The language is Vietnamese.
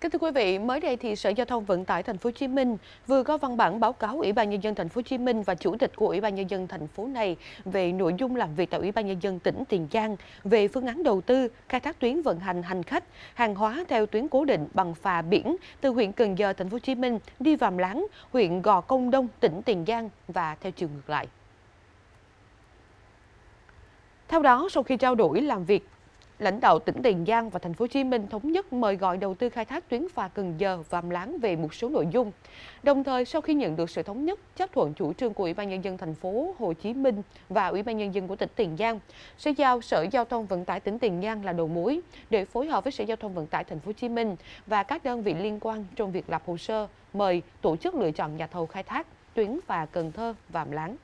Kính thưa quý vị, mới đây thì Sở Giao thông Vận tải Thành phố Hồ Chí Minh vừa có văn bản báo cáo Ủy ban nhân dân Thành phố Hồ Chí Minh và chủ tịch của Ủy ban nhân dân thành phố này về nội dung làm việc tại Ủy ban nhân dân tỉnh Tiền Giang về phương án đầu tư khai thác tuyến vận hành hành khách hàng hóa theo tuyến cố định bằng phà biển từ huyện Cần Giờ Thành phố Hồ Chí Minh đi Vàm Láng, huyện Gò Công Đông tỉnh Tiền Giang và theo chiều ngược lại. Theo đó, sau khi trao đổi làm việc lãnh đạo tỉnh Tiền Giang và thành phố Hồ Chí Minh thống nhất mời gọi đầu tư khai thác tuyến phà Cần Giờ vàm Láng về một số nội dung. Đồng thời, sau khi nhận được sự thống nhất, chấp thuận chủ trương của Ủy ban nhân dân thành phố Hồ Chí Minh và Ủy ban nhân dân của tỉnh Tiền Giang, sẽ giao Sở Giao thông Vận tải tỉnh Tiền Giang là đầu mối để phối hợp với Sở Giao thông Vận tải thành phố Hồ Chí Minh và các đơn vị liên quan trong việc lập hồ sơ mời tổ chức lựa chọn nhà thầu khai thác tuyến phà Cần Thơ vàm Láng.